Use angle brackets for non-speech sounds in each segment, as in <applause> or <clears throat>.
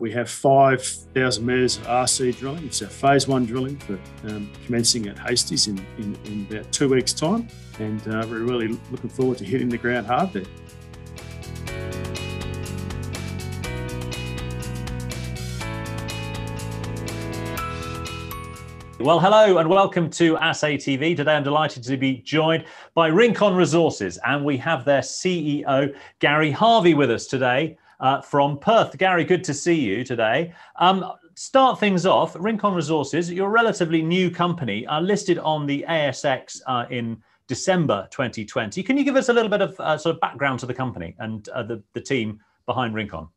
We have 5,000 metres of RC drilling. It's our phase one drilling for um, commencing at Hasties in, in, in, about two weeks' time. And uh, we're really looking forward to hitting the ground hard there. Well, hello and welcome to Assay TV. Today I'm delighted to be joined by Rincon Resources, and we have their CEO, Gary Harvey, with us today uh, from Perth. Gary, good to see you today. Um, start things off, Rincon Resources, you're a relatively new company, uh, listed on the ASX uh, in December 2020. Can you give us a little bit of uh, sort of background to the company and uh, the, the team behind Rincon?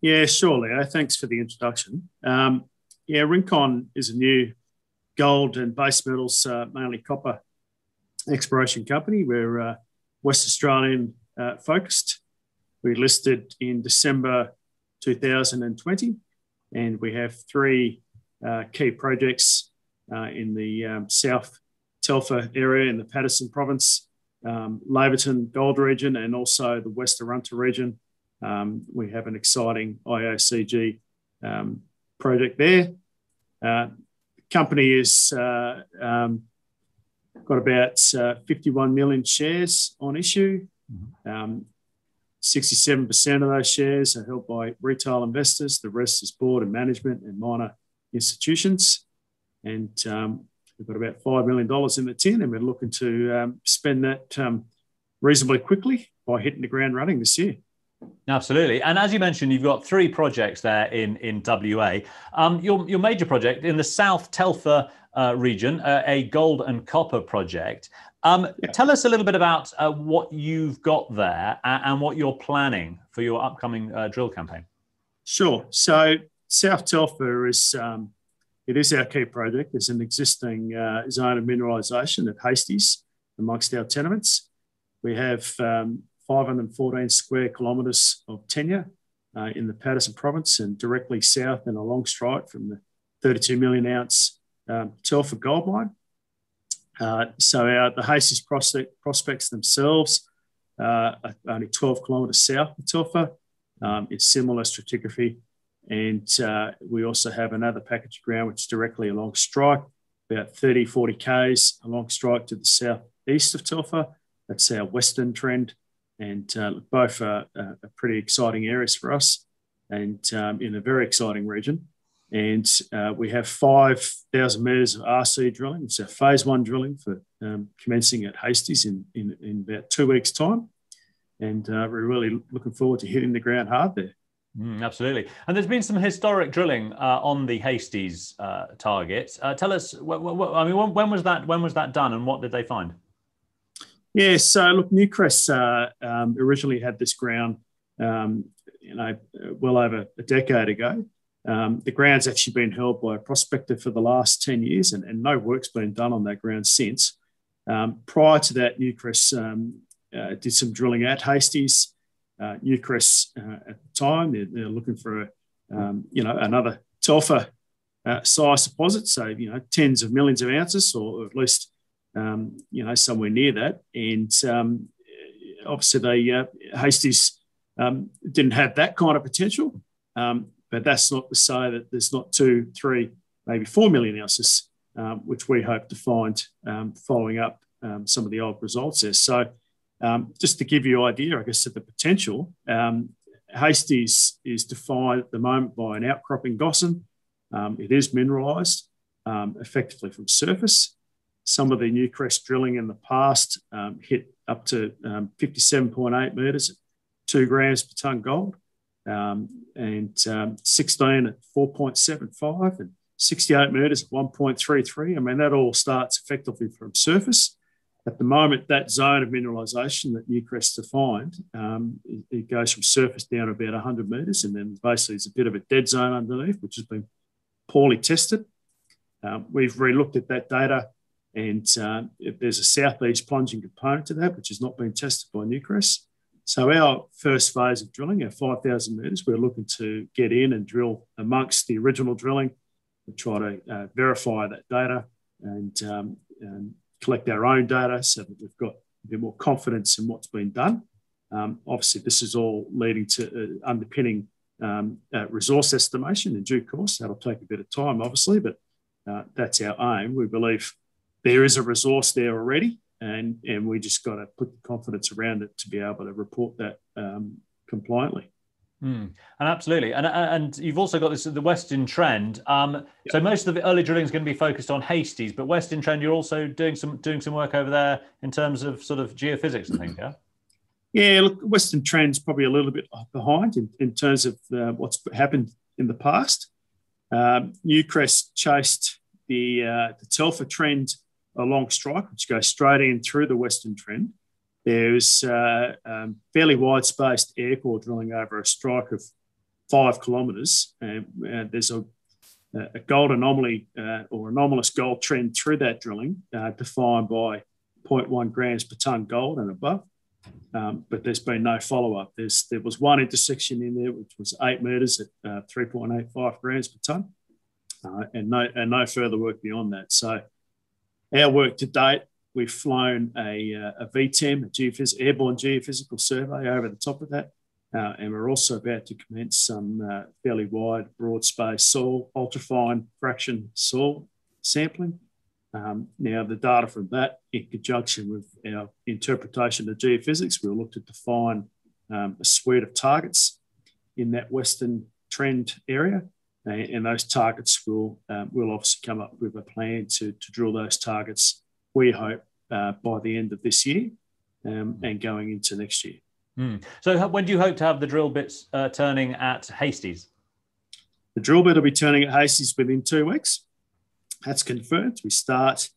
Yeah, sure, Leo. Thanks for the introduction. Um, yeah, Rincon is a new gold and base metals, uh, mainly copper exploration company. We're West Australian focused. We listed in December 2020, and we have three uh, key projects uh, in the um, South Telfer area in the Paterson province, um, Laverton Gold region, and also the West Arunta region. Um, we have an exciting IOCG um, project there. Uh, the company is uh, um, got about uh, 51 million shares on issue. Mm-hmm. Um, 67% of those shares are held by retail investors. The rest is board and management and minor institutions. And um, we've got about $5 million in the tin, and we're looking to um, spend that um, reasonably quickly by hitting the ground running this year. Absolutely. And as you mentioned, you've got three projects there in, in WA. Um, your, your major project in the South Telfer uh, region, uh, a gold and copper project. Um, yeah. Tell us a little bit about uh, what you've got there and, and, what you're planning for your upcoming uh, drill campaign. Sure. So South Telfer is um, it is our key project. It's an existing uh, zone of mineralisation at Hasties amongst our tenements. We have um, 514 square kilometres of tenure uh, in the Paterson province and directly south and long strike from the 32 million ounce um, Telfer gold mine. Uh, so our, the Hasties prospect, prospects themselves uh, are only 12 kilometres south of Telfer. Um, it's similar stratigraphy. And uh, we also have another package of ground which is directly along strike, about 30, 40 Ks along strike to the southeast of Telfer. That's our western trend. And uh, both are, are, pretty exciting areas for us and um, in a very exciting region. And uh, we have 5,000 metres of RC drilling. It's our phase one drilling for um, commencing at Hasties in, in, in, about two weeks' time. And uh, we're really looking forward to hitting the ground hard there. Mm, absolutely. And there's been some historic drilling uh, on the Hasties uh, target. Uh, tell us, wh- wh- I mean, when, was that? When was that done, and what did they find? Yeah, so look, Newcrest uh, um, originally had this ground, um, you know, well over a decade ago, um, the ground's actually been held by a prospector for the last 10 years, and, and no work's been done on that ground since. Um, prior to that, Newcrest um, uh, did some drilling at Hasties. Uh, Newcrest uh, at the time, they're, they're looking for a, um, you know, another Telfer uh, size deposit, so, you know, tens of millions of ounces, or at least, um, you know, somewhere near that. And um, obviously, they, uh, Hasties didn't have that kind of potential. Um, but that's not to say that there's not two, three, maybe four million ounces, um, which we hope to find um, following up um, some of the old results there. So, um, just to give you an idea, I guess, of the potential, um, Hasties is defined at the moment by an outcropping gossan. Um, it is mineralised effectively from surface. Some of the Newcrest drilling in the past hit up to 57.8 metres at two grams per tonne gold um, and um, 16 at 4.75 and 68 metres at 1.33. I mean, that all starts effectively from surface. At the moment, that zone of mineralisation that Newcrest defined, um, it, it, goes from surface down about 100 metres, and then basically there's a bit of a dead zone underneath, which has been poorly tested. Um, we've re-looked at that data, and uh, there's a southeast plunging component to that, which has not been tested by Newcrest. So our first phase of drilling, our 5,000 metres, we're looking to get in and drill amongst the original drilling. We try to uh, verify that data and, um, and, collect our own data so that we've got a bit more confidence in what's been done. Um, obviously, this is all leading to uh, underpinning um, uh, resource estimation in due course. That'll take a bit of time, obviously, but uh, that's our aim. We believe there is a resource there already, and, and we just got to put the confidence around it to be able to report that um, compliantly. Mm, and absolutely, and and you've also got this the Western Trend. Um, yep. So most of the early drilling is going to be focused on Hasties, but Western Trend, you're also doing some doing some work over there in terms of sort of geophysics I think, yeah. <clears throat> Yeah, look, Western Trend's probably a little bit behind in, in terms of uh, what's happened in the past. Um, Newcrest chased the uh, the Telfer Trend along strike, which goes straight in through the Western Trend. There's uh, um, fairly wide spaced air core drilling over a strike of five kilometres. And there's a, a, gold anomaly uh, or anomalous gold trend through that drilling, uh, defined by 0.1 grams per tonne gold and above. Um, but there's been no follow up. There was one intersection in there which was eight metres at uh, 3.85 grams per tonne, uh, and no and no further work beyond that. So our work to date We've flown a, uh, a VTEM, a geophys- airborne geophysical survey over the top of that. Uh, and we're also about to commence some uh, fairly wide, broad space soil, ultrafine fraction soil sampling. Um, now, the data from that, in conjunction with our interpretation of geophysics, we'll look to define um, a suite of targets in that western trend area. And, those targets will um, will obviously come up with a plan to, to drill those targets we hope, uh, by the end of this year um, and going into next year. Mm. So, when do you hope to have the drill bits uh, turning at Hasties? The drill bit will be turning at Hasties within two weeks. That's confirmed. We start,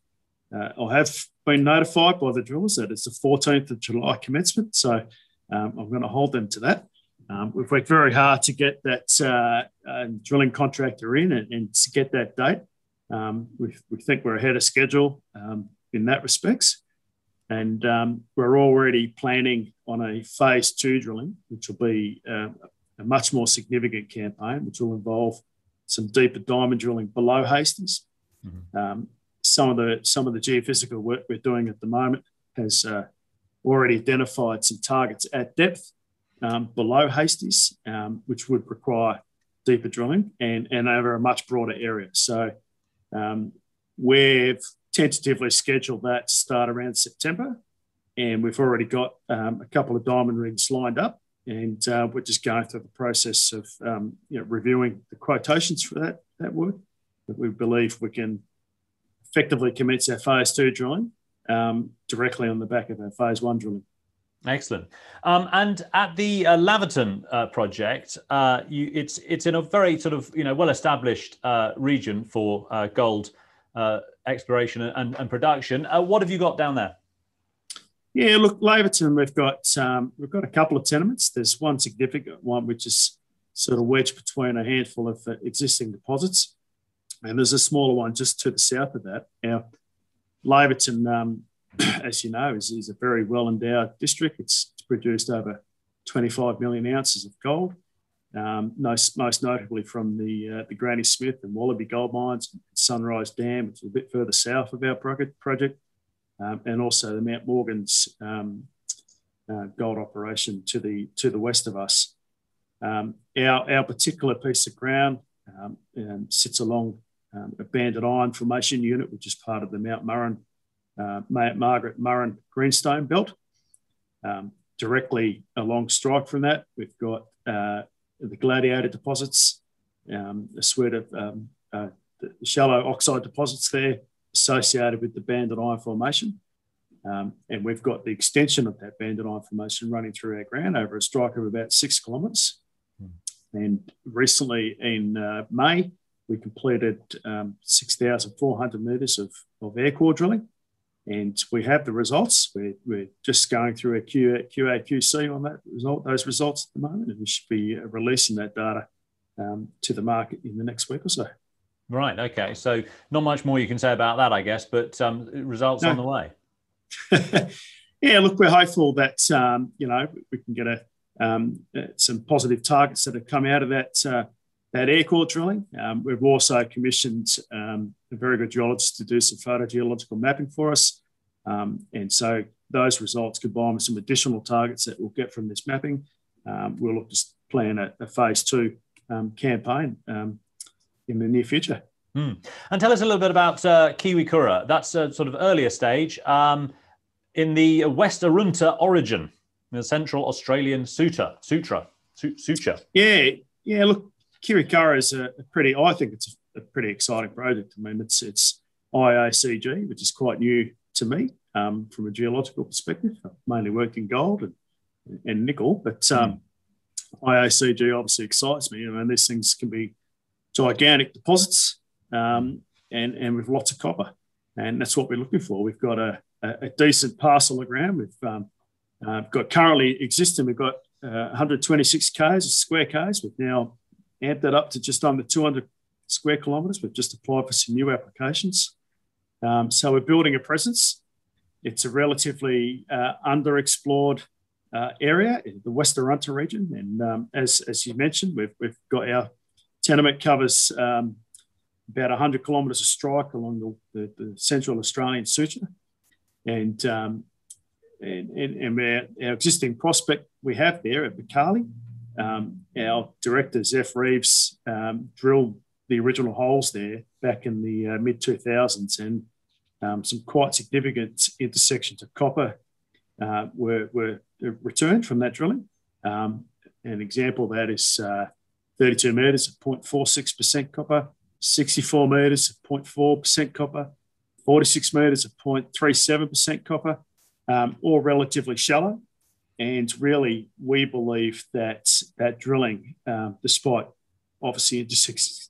uh, I have been notified by the drillers that it's the 14th of July commencement. So, um, I'm going to hold them to that. Um, we've worked very hard to get that uh, uh, drilling contractor in and, and, to get that date. Um, we, we, think we're ahead of schedule. Um, in that respects. And um, we're already planning on a phase two drilling, which will be uh, a much more significant campaign, which will involve some deeper diamond drilling below Hasties. Mm-hmm. Um, some of the some of the geophysical work we're doing at the moment has uh, already identified some targets at depth um, below Hasties, um, which would require deeper drilling and, and over a much broader area. So um, we've tentatively scheduled that to start around September. And we've already got um, a couple of diamond rigs lined up. And uh, we're just going through the process of um, you know, reviewing the quotations for that, that work. But we believe we can effectively commence our phase two drilling um, directly on the back of our phase one drilling. Excellent. Um, and at the uh, Laverton uh, project, uh, you, it's it's in a very sort of you know well established uh, region for uh, gold uh, exploration and, and production. What have you got down there? Yeah, look, Laverton, we've got um, we've got a couple of tenements. There's one significant one which is sort of wedged between a handful of existing deposits, and there's a smaller one just to the south of that. Now, Laverton, um, <clears throat> as you know, is, is a very well endowed district. It's, produced over 25 million ounces of gold um, most, most notably from the uh, the Granny Smith and Wallaby gold mines, Sunrise Dam, which is a bit further south of our project, um, and also the Mount Morgans um, uh, gold operation to the to the west of us. Um, our our particular piece of ground um, sits along um, a banded iron formation unit, which is part of the Mount Murrin, uh, Margaret Murrin greenstone belt. directly along strike from that, we've got uh, the gladiator deposits, um, a suite of um, uh, shallow oxide deposits there associated with the banded iron formation. Um, and we've got the extension of that banded iron formation running through our ground over a strike of about six kilometres. Mm. And recently in uh, May, we completed um, 6,400 metres of, of air core drilling and we have the results. We're, we're just going through a QA, QA QC on that result, those results at the moment, and we should be releasing that data um, to the market in the next week or so. Right. Okay. So not much more you can say about that, I guess, but um, results no. on the way. <laughs> yeah. Look, we're hopeful that um, you know we can get a um, uh, some positive targets that have come out of that uh, that air core drilling. Um, we've also commissioned um, a very good geologist to do some photogeological mapping for us. Um, and so those results combined with some additional targets that we'll get from this mapping, um, we'll look to plan a, a phase two um, campaign um, in the near future. Mm. And tell us a little bit about uh, Kiwirrkurra. That's a sort of earlier stage um, in the West Arunta origin, the Central Australian Suture. Suture. Suture. Yeah, yeah. Look, Kiwi Kura is a, pretty. I think it's a, a, pretty exciting project. I mean, it's it's IOCG, which is quite new to me um, from a geological perspective. I've mainly worked in gold and, and nickel, but um, mm. IOCG obviously excites me. I mean, these things can be gigantic deposits um, and, and with lots of copper. And that's what we're looking for. We've got a, a, a decent parcel of ground. We've um, uh, got currently existing, we've got uh, 126 k's, square k's. We've now amped that up to just under 200 square kilometres. We've just applied for some new applications. Um, so we're building a presence. It's a relatively uh, underexplored uh, area, the West Arunta region. And um, as, as you mentioned, we've, we've got our tenement covers um, about 100 kilometres of strike along the, the, the Central Australian Suture. And, um, and, and, and our, our, existing prospect we have there at Bakali, um, our director, Zeph Reeves, um, drilled the original holes there back in the uh, mid 2000s and um, some quite significant intersections of copper uh, were, were returned from that drilling. Um, an example of that is uh, 32 metres of 0.46% copper, 64 metres of 0.4% copper, 46 metres of 0.37% copper, um, all relatively shallow. And really, we believe that that drilling, um, despite obviously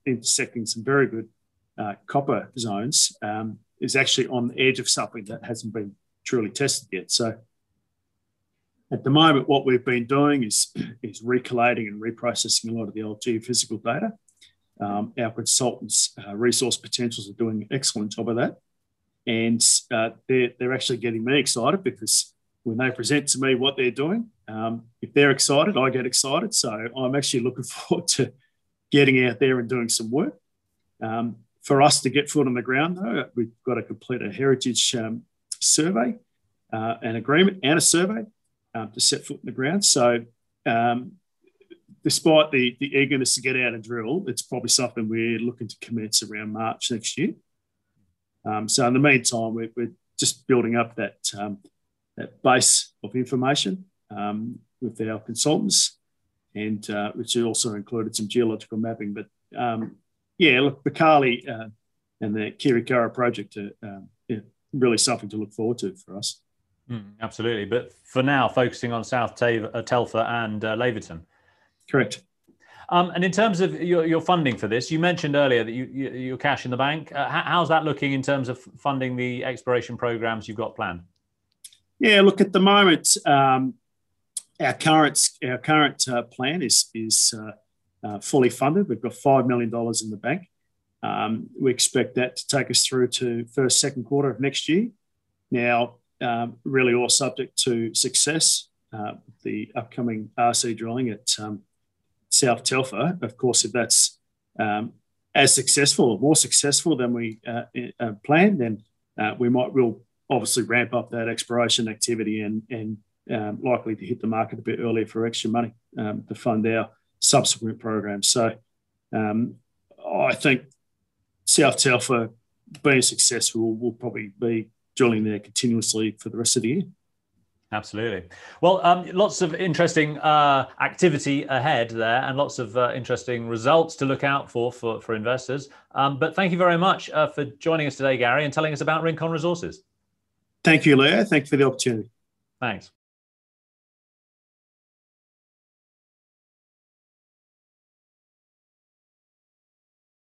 intersecting some very good uh, copper zones, um, is actually on the edge of something that hasn't been truly tested yet. So at the moment, what we've been doing is, <clears throat> is recollating and reprocessing a lot of the old geophysical data um, our consultants, uh, Resource Potentials, are doing an excellent job of that. And uh, they're, they're actually getting me excited because when they present to me what they're doing, um, if they're excited, I get excited. So I'm actually looking <laughs> forward to getting out there and doing some work. Um, for us to get foot on the ground, though, we've got to complete a heritage um, survey, uh, an agreement, and a survey um, to set foot in the ground. So um, despite the, the eagerness to get out and drill, it's probably something we're looking to commence around March next year. Um, so in the meantime, we're, we're just building up that that base of information um, with our consultants, and uh, which also included some geological mapping. But um, yeah, look, Bakali uh, and the Kiwirrkurra project are uh, yeah, really something to look forward to for us. Mm, absolutely, but for now, focusing on South Telfer and uh, Laverton. Correct. Um, and in terms of your, your funding for this, you mentioned earlier that you, you your cash in the bank. Uh, how's that looking in terms of funding the exploration programs you've got planned? Yeah, look at the moment, um, our current our current uh, plan is is uh, uh, fully funded. We've got five million dollars in the bank. Um, we expect that to take us through to first second quarter of next year. Now, um, really all subject to success. Uh, the upcoming RC drilling at um, South Telfer. Of course, if that's um, as successful or more successful than we uh, uh, planned, then uh, we might will obviously ramp up that exploration activity and and um, likely to hit the market a bit earlier for extra money um, to fund our subsequent programs. So um, I think South Telfer being successful will probably be drilling there continuously for the rest of the year. Absolutely. Well, um, lots of interesting uh, activity ahead there, and lots of uh, interesting results to look out for for, for investors. Um, but thank you very much uh, for joining us today, Gary, and telling us about Rincon Resources. Thank you, Leo. Thank you for the opportunity. Thanks.